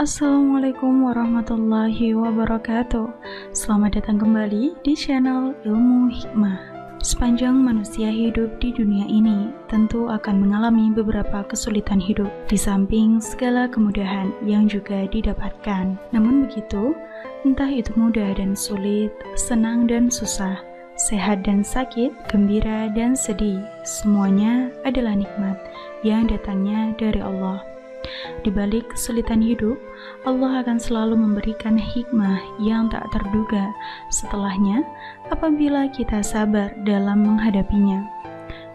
Assalamualaikum warahmatullahi wabarakatuh Selamat datang kembali di channel Ilmu Hikmah Sepanjang manusia hidup di dunia ini tentu akan mengalami beberapa kesulitan hidup di samping segala kemudahan yang juga didapatkan. Namun begitu, entah itu mudah dan sulit, senang dan susah, sehat dan sakit, gembira dan sedih, semuanya adalah nikmat yang datangnya dari Allah. Di balik kesulitan hidup, Allah akan selalu memberikan hikmah yang tak terduga setelahnya apabila kita sabar dalam menghadapinya,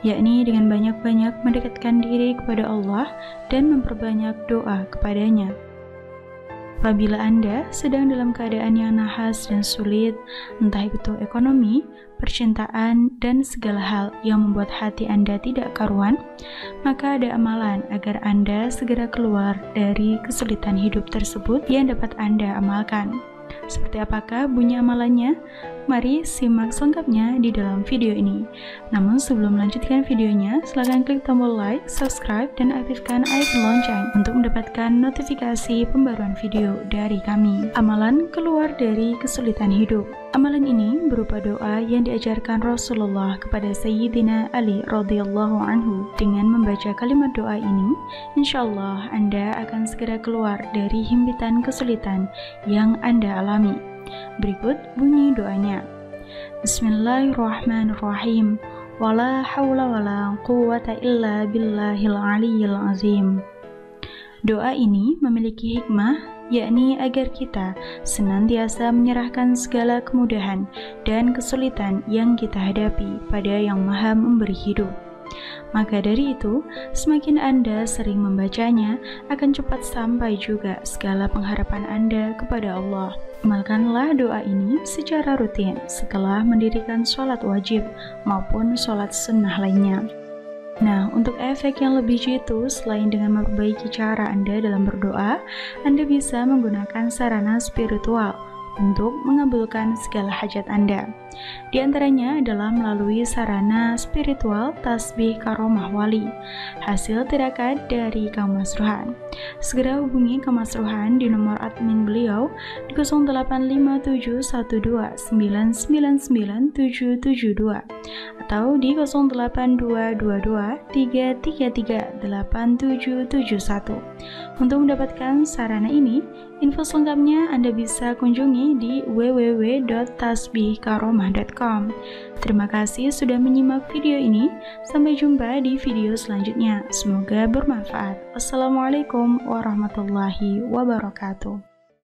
yakni dengan banyak-banyak mendekatkan diri kepada Allah dan memperbanyak doa kepadanya. Apabila Anda sedang dalam keadaan yang nahas dan sulit, entah itu ekonomi, percintaan, dan segala hal yang membuat hati Anda tidak karuan, maka ada amalan agar Anda segera keluar dari kesulitan hidup tersebut yang dapat Anda amalkan. Seperti apakah bunyi amalannya? Mari simak selengkapnya di dalam video ini. Namun sebelum melanjutkan videonya, silahkan klik tombol like, subscribe, dan aktifkan icon lonceng untuk mendapatkan notifikasi pembaruan video dari kami. Amalan keluar dari kesulitan hidup. Amalan ini berupa doa yang diajarkan Rasulullah kepada Sayyidina Ali radhiyallahu anhu. Dengan membaca kalimat doa ini, insya Allah Anda akan segera keluar dari himpitan kesulitan yang Anda alami. Berikut bunyi doanya. Bismillahirrahmanirrahim. Wala hawla wala quwwata illa billahil aliyyil azim. Doa ini memiliki hikmah yakni agar kita senantiasa menyerahkan segala kemudahan dan kesulitan yang kita hadapi pada Yang Maha Memberi Hidup. Maka dari itu, semakin Anda sering membacanya, akan cepat sampai juga segala pengharapan Anda kepada Allah. Amalkanlah doa ini secara rutin setelah mendirikan sholat wajib maupun sholat sunnah lainnya. Nah, untuk efek yang lebih jitu, selain dengan memperbaiki cara Anda dalam berdoa, Anda bisa menggunakan sarana spiritual untuk mengabulkan segala hajat Anda. Di antaranya adalah melalui sarana spiritual tasbih karomah wali, hasil tirakat dari Kamasruhan. Segera hubungi Kamasruhan di nomor admin beliau di 085712999772 atau di 082223338771. Untuk mendapatkan sarana ini, info selengkapnya Anda bisa kunjungi di www.tasbihkaromah.com. Terima kasih sudah menyimak video ini. Sampai jumpa di video selanjutnya. Semoga bermanfaat. Wassalamualaikum warahmatullahi wabarakatuh.